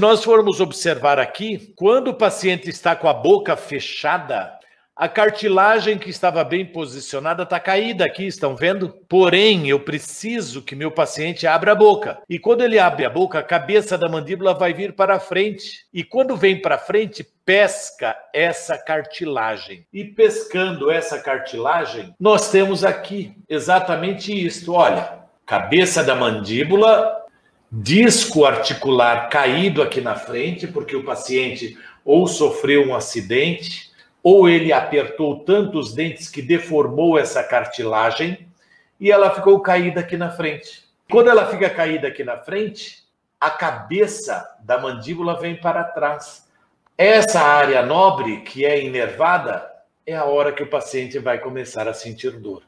nós formos observar aqui, quando o paciente está com a boca fechada, a cartilagem que estava bem posicionada está caída aqui, estão vendo? Porém, eu preciso que meu paciente abra a boca. E quando ele abre a boca, a cabeça da mandíbula vai vir para frente. E quando vem para frente, pesca essa cartilagem. E pescando essa cartilagem, nós temos aqui exatamente isto. Olha, cabeça da mandíbula, disco articular caído aqui na frente, porque o paciente ou sofreu um acidente ou ele apertou tanto os dentes que deformou essa cartilagem e ela ficou caída aqui na frente. Quando ela fica caída aqui na frente, a cabeça da mandíbula vem para trás. Essa área nobre que é inervada é a hora que o paciente vai começar a sentir dor.